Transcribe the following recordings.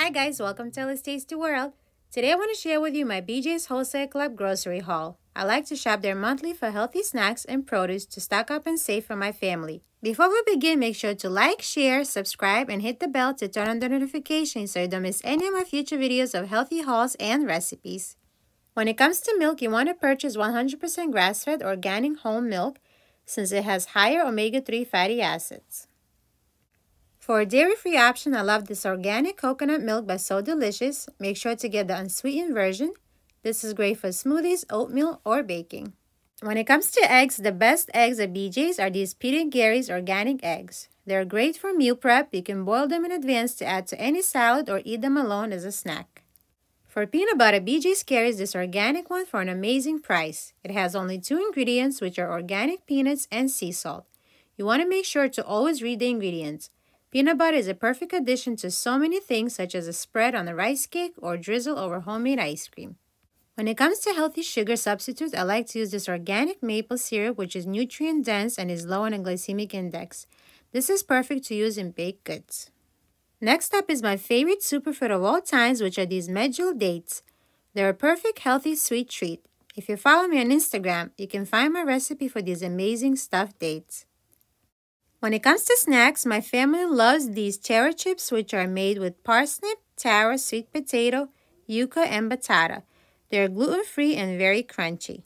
Hi guys, welcome to Ella's Tasty World. Today I want to share with you my BJ's Wholesale Club grocery haul. I like to shop there monthly for healthy snacks and produce to stock up and save for my family. Before we begin, make sure to like, share, subscribe, and hit the bell to turn on the notifications so you don't miss any of my future videos of healthy hauls and recipes. When it comes to milk, you want to purchase 100% grass-fed organic whole milk since it has higher omega-3 fatty acids. For a dairy-free option, I love this organic coconut milk by So Delicious. Make sure to get the unsweetened version. This is great for smoothies, oatmeal, or baking. When it comes to eggs, the best eggs at BJ's are these Pete and Gerry's organic eggs. They're great for meal prep. You can boil them in advance to add to any salad or eat them alone as a snack. For peanut butter, BJ's carries this organic one for an amazing price. It has only two ingredients, which are organic peanuts and sea salt. You want to make sure to always read the ingredients. Peanut butter is a perfect addition to so many things such as a spread on a rice cake or drizzle over homemade ice cream. When it comes to healthy sugar substitutes, I like to use this organic maple syrup which is nutrient dense and is low on a glycemic index. This is perfect to use in baked goods. Next up is my favorite superfood of all times which are these medjool dates. They're a perfect healthy sweet treat. If you follow me on Instagram, you can find my recipe for these amazing stuffed dates. When it comes to snacks, my family loves these Terra chips which are made with parsnip, taro, sweet potato, yuca, and batata. They're gluten-free and very crunchy.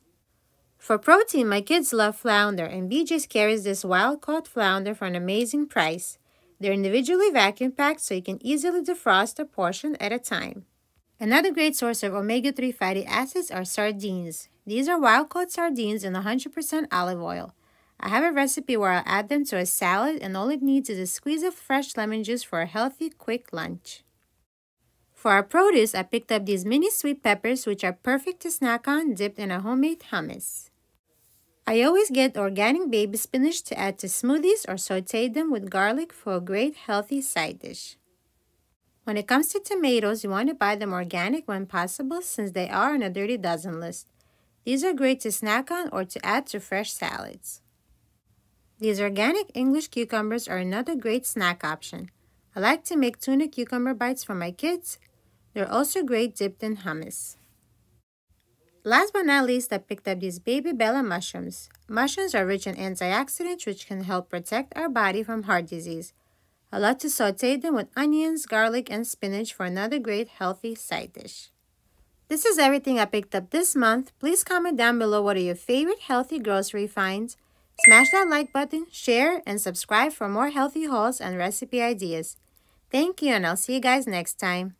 For protein, my kids love flounder and BJ's carries this wild-caught flounder for an amazing price. They're individually vacuum packed so you can easily defrost a portion at a time. Another great source of omega-3 fatty acids are sardines. These are wild-caught sardines in 100% olive oil. I have a recipe where I'll add them to a salad and all it needs is a squeeze of fresh lemon juice for a healthy, quick lunch. For our produce, I picked up these mini sweet peppers which are perfect to snack on dipped in a homemade hummus. I always get organic baby spinach to add to smoothies or saute them with garlic for a great healthy side dish. When it comes to tomatoes, you want to buy them organic when possible since they are on a dirty dozen list. These are great to snack on or to add to fresh salads. These organic English cucumbers are another great snack option. I like to make tuna cucumber bites for my kids. They're also great dipped in hummus. Last but not least, I picked up these baby bella mushrooms. Mushrooms are rich in antioxidants which can help protect our body from heart disease. I love to saute them with onions, garlic, and spinach for another great healthy side dish. This is everything I picked up this month. Please comment down below what are your favorite healthy grocery finds. Smash that like button, share, and subscribe for more healthy hauls and recipe ideas. Thank you, and I'll see you guys next time.